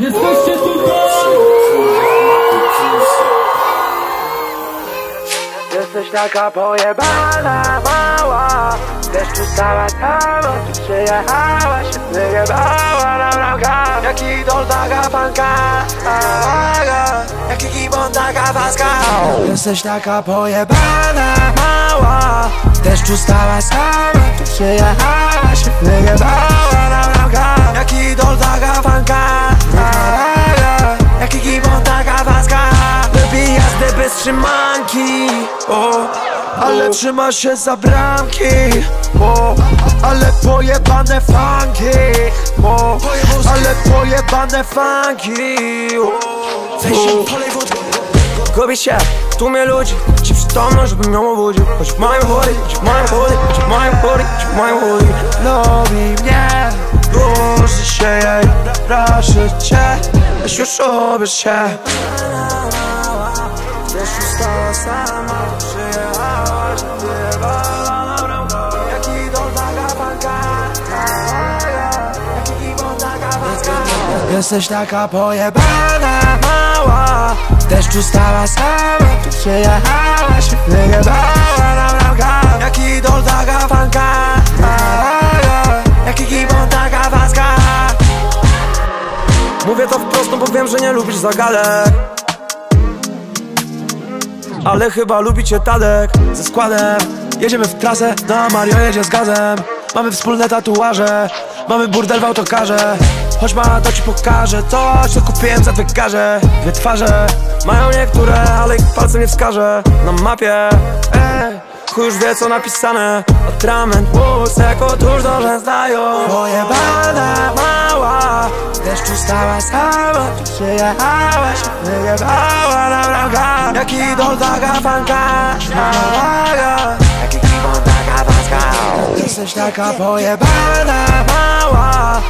Jesteście tutaj! Jesteś taka pojebana, mała. Deszczu stała sama, tu przyjechałaś Wyjebała na bramka Jak idol taka fanka Jak gibon taka paska. Jesteś taka pojebana, mała. Deszczu stała sama, tu przyjechałaś Wyjebała trzymanki o, Ale trzyma się za bramki o, Ale pojebane funki o, Ale pojebane funki. Gubi się w tłumie ludzi Ci przytomno, żebym ją obudził. Choć w moim hoodie, choć w moim hoodie Choć w moim hoodie, choć w moim hoodie Lubi mnie Duży się jej Proszę cię Weź już ubierz się Deszczu stała sama Przyjechałaś Wyjebała na bramkę. Jak idol taka fanka Jak gibon taka paska Jesteś taka pojebana mała W deszczu stała sama przyjechałaś Wyjebała na bramkę. Jak idol taka fanka Jak gibon taka Mówię to wprost, no bo wiem, że nie lubisz zagadek ale chyba lubicie Tadek ze składem. Jedziemy w trasę, na Mario jedzie z gazem. Mamy wspólne tatuaże, mamy burdel w autokarze. Chodź ma, to ci pokażę coś, co kupiłem za dwie garze Dwie twarze, mają niektóre, ale ich palcem nie wskażę. Na mapie, ej Chuj już wie co napisane. Atrament, łusek, otóż dobrze znają. Pojebana mała deszczu stała sama Tu przyjechałaś Wyjebała bramka Jak idol taka fanka Jak gibon taka paska Jesteś taka pojebana mała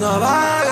not znova